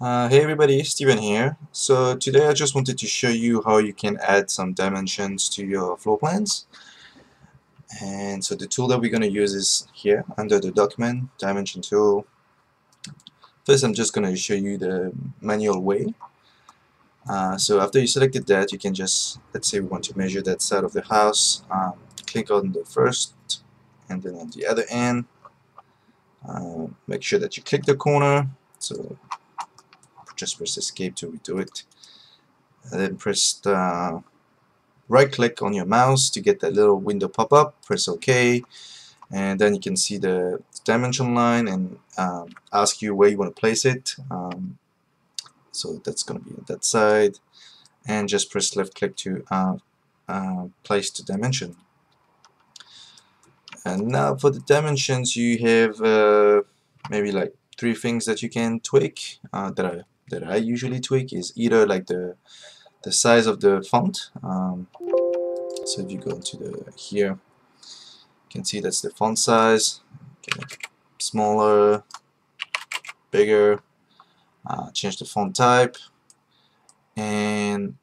Uh, hey everybody, Steeven here. So today I just wanted to show you how you can add some dimensions to your floor plans. And so the tool that we're going to use is here under the document, dimension tool. First I'm just going to show you the manual way. Uh, so after you selected that, you can just, let's say we want to measure that side of the house, um, click on the first and then on the other end. Uh, make sure that you click the corner. So just press escape to redo it. And then press the right click on your mouse to get that little window pop up. Press OK. And then you can see the dimension line and um, ask you where you want to place it. Um, so that's going to be on that side. And just press left click to uh, uh, place the dimension. And now for the dimensions you have uh, maybe like three things that you can tweak uh, that are that I usually tweak is either like the the size of the font um, so if you go into the here you can see that's the font size smaller bigger uh, change the font type. And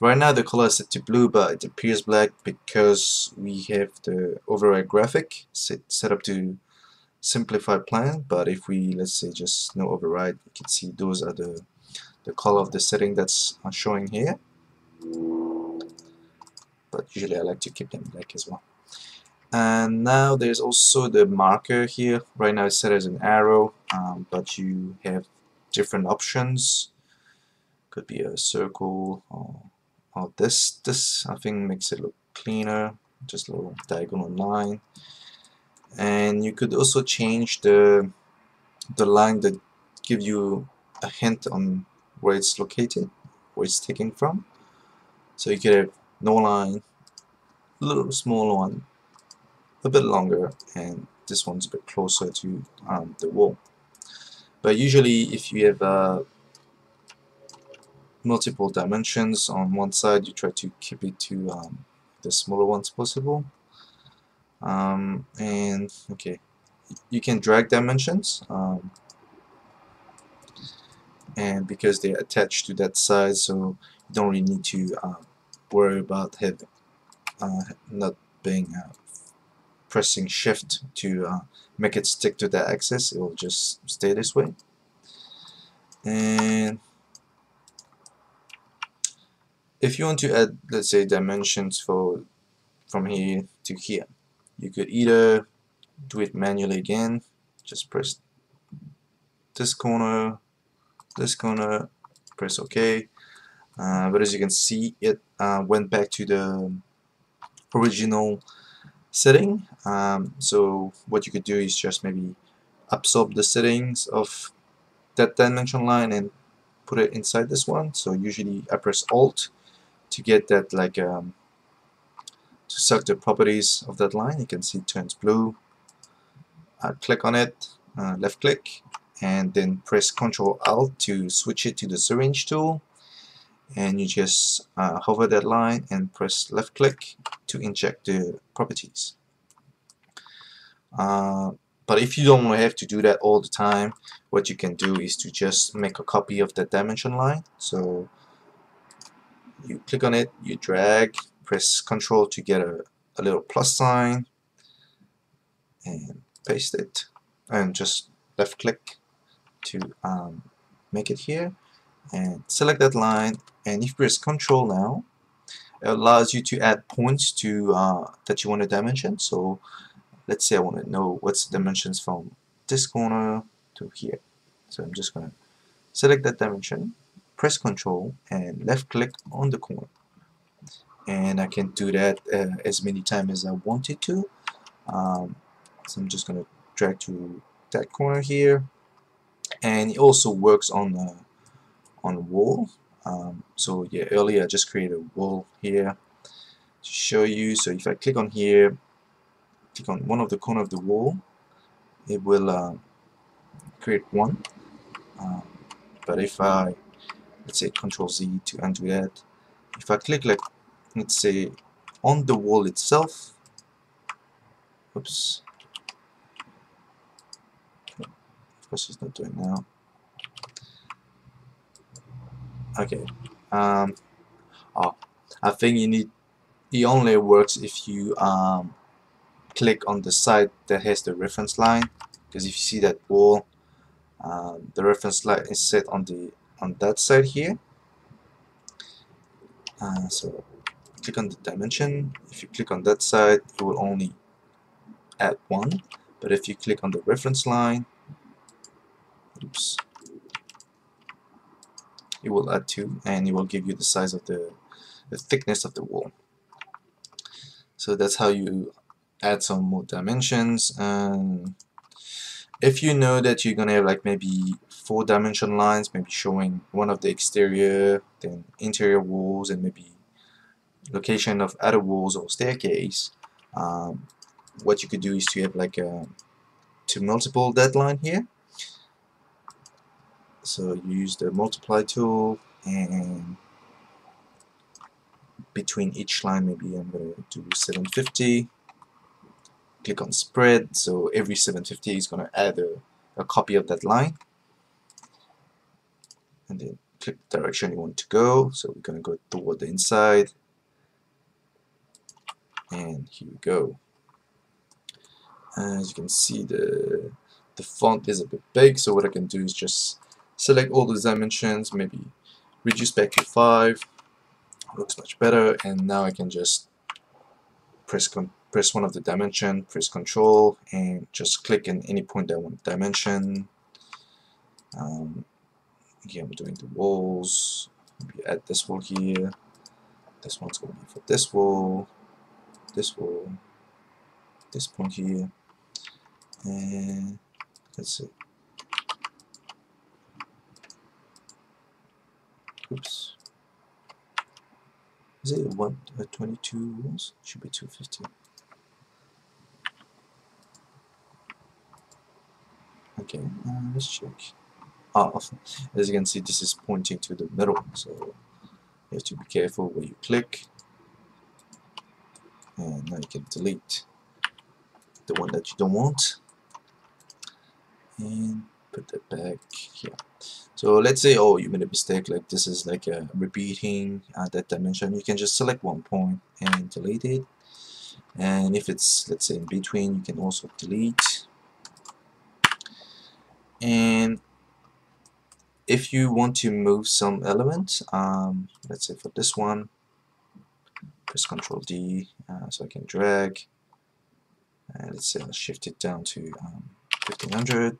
right now the color is set to blue but it appears black because we have the override graphic set, set up to simplified plan but if we let's say just no override you can see those are the the color of the setting that's showing here. But usually I like to keep them black as well. And now there's also the marker here. Right now it's set as an arrow um, but you have different options. Could be a circle or, or this. This I think makes it look cleaner. Just a little diagonal line and you could also change the the line that give you a hint on where it's located where it's taken from. So you could have no line a little smaller one a bit longer and this one's a bit closer to um, the wall. But usually if you have uh, multiple dimensions on one side you try to keep it to um, the smaller ones possible um, and okay you can drag dimensions um, and because they're attached to that side so you don't really need to uh, worry about having uh, not being uh, pressing shift to uh, make it stick to that axis. It will just stay this way. And if you want to add let's say dimensions for from here to here you could either do it manually again just press this corner this corner press OK. Uh, but as you can see it uh, went back to the original setting. Um, so what you could do is just maybe absorb the settings of that dimension line and put it inside this one. So usually I press alt to get that like um, select the properties of that line. You can see it turns blue. Uh, click on it uh, left click and then press Ctrl Alt to switch it to the syringe tool. And you just uh, hover that line and press left click to inject the properties. Uh, but if you don't have to do that all the time what you can do is to just make a copy of that dimension line. So you click on it you drag press control to get a, a little plus sign and paste it and just left click to um, make it here and select that line. And if you press control now it allows you to add points to uh, that you want to dimension. So let's say I want to know what's the dimensions from this corner to here. So I'm just gonna select that dimension press control and left click on the corner and I can do that uh, as many times as I wanted to. Um, so I'm just gonna drag to that corner here. And it also works on the on the wall um, so yeah earlier I just created a wall here to show you. So if I click on here click on one of the corner of the wall it will uh, create one. Uh, but if I let's say control Z to undo that. If I click like let's say on the wall itself. Oops. Of course it's not doing now okay um oh, I think you need it only works if you um click on the side that has the reference line. Because if you see that wall um, the reference line is set on the on that side here. Uh, so click on the dimension if you click on that side it will only add one. But if you click on the reference line oops it will add two and it will give you the size of the, the thickness of the wall. So that's how you add some more dimensions and if you know that you're gonna have like maybe four dimension lines maybe showing one of the exterior then interior walls and maybe location of other walls or staircase um, what you could do is to have like a to multiple deadline here. So you use the multiply tool and between each line maybe I'm gonna do 750 click on spread so every 750 is gonna add a, a copy of that line. And then click the direction you want to go. So we're gonna go toward the inside and here we go. As you can see the the font is a bit big so what I can do is just select all the dimensions maybe reduce back to 5 looks much better. And now I can just press press one of the dimension press control and just click in any point that I want dimension. Um, here I'm doing the walls. Maybe add this wall here. This one's going to be for this wall this wall this point here and let's see oops. Is it one uh, 22 walls? Should be 250 okay uh, let's check. Ah as you can see this is pointing to the middle so you have to be careful where you click and now you can delete the one that you don't want and put that back here. So let's say oh you made a mistake like this is like a repeating uh, that dimension. You can just select one point and delete it. And if it's let's say in between you can also delete. And if you want to move some element um, let's say for this one press Ctrl D uh, so I can drag. And let's say I'll shift it down to um, 1500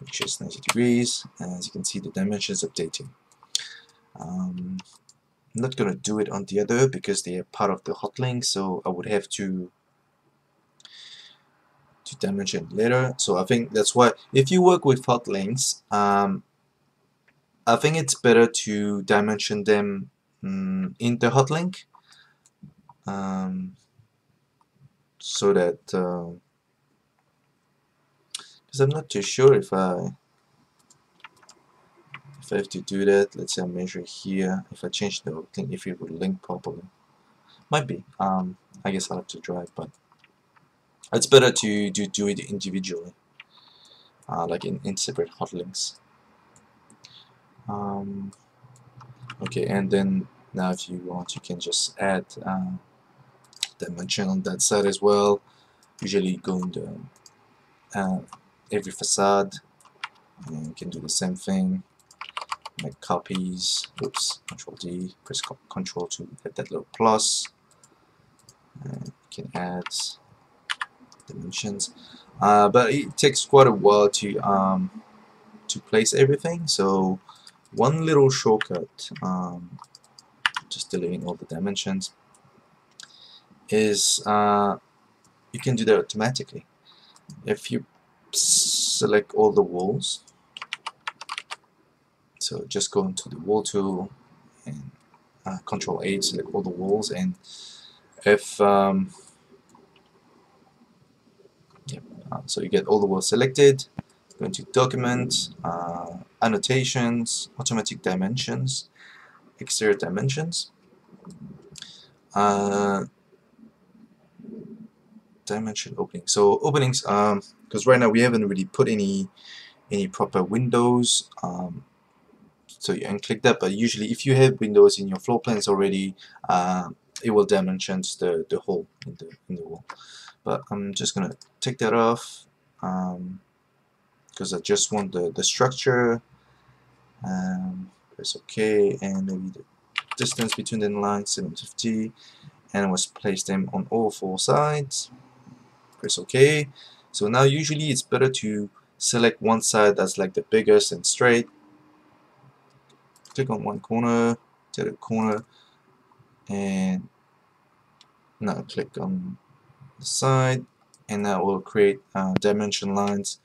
which is 90 degrees. And as you can see the dimensions updating. Um, I'm not gonna do it on the other because they are part of the hotlink so I would have to to dimension later. So I think that's why if you work with hotlinks um, I think it's better to dimension them um, in the hotlink um, so that because uh, I'm not too sure if I if I have to do that. Let's say I measure here. If I change the thing if it would link properly. Might be. Um, I guess I'll have to try but it's better to, to do it individually uh, like in, in separate hotlinks um, okay and then now if you want you can just add uh, dimension on that side as well. Usually go into uh, every facade and you can do the same thing. Make copies oops control D press control to hit that little plus. And you can add dimensions. Uh, but it takes quite a while to um, to place everything. So one little shortcut um, just deleting all the dimensions is uh, you can do that automatically. If you select all the walls so just go into the wall tool and uh, control A select all the walls and if um, yeah, uh, so you get all the walls selected go into document uh, annotations automatic dimensions exterior dimensions uh, dimension opening. So openings, um, because right now we haven't really put any any proper windows. Um, so you unclick that but usually if you have windows in your floor plans already uh, it will dimensions the, the hole in the, in the wall but I'm just gonna take that off because um, I just want the, the structure um, press OK and maybe the distance between the lines 750 and let's place them on all four sides press OK so now usually it's better to select one side that's like the biggest and straight. Click on one corner to the corner and now click on the side and that will create uh, dimension lines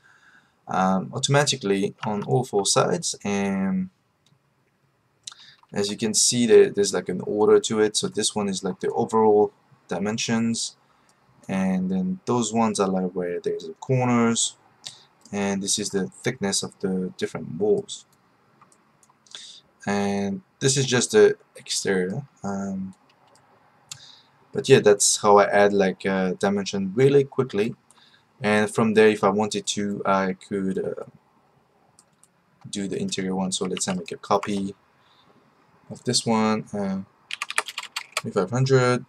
um, automatically on all four sides. And as you can see there, there's like an order to it. So this one is like the overall dimensions and then those ones are like where there's the corners and this is the thickness of the different walls. And this is just the exterior um, but yeah that's how I add like a dimension really quickly. And from there if I wanted to I could uh, do the interior one. So let's make a copy of this one uh, 2500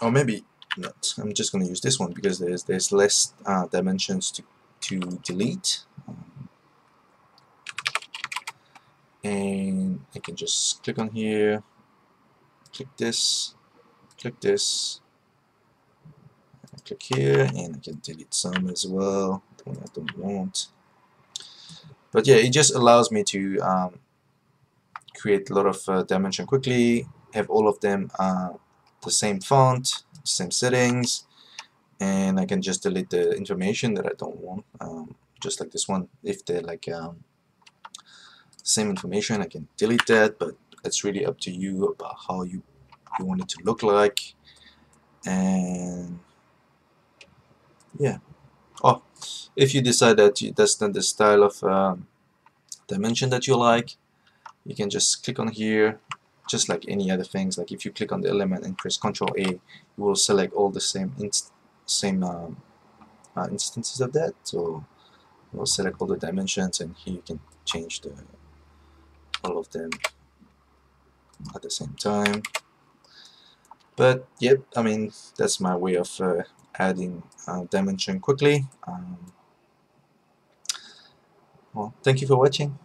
or maybe not I'm just gonna use this one because there's there's less uh, dimensions to, to delete. And I can just click on here click this click this click here and I can delete some as well one I don't want. But yeah it just allows me to um, create a lot of uh, dimension quickly have all of them uh, the same font same settings and I can just delete the information that I don't want um, just like this one. If they're like um, same information I can delete that but it's really up to you about how you, you want it to look like. And yeah. Oh if you decide that you, that's not the style of um, dimension that you like you can just click on here just like any other things like if you click on the element and press ctrl A you will select all the same inst same um, uh, instances of that. So will select all the dimensions and here you can change the all of them at the same time. But yep I mean that's my way of uh, adding uh, dimension quickly. Um, well thank you for watching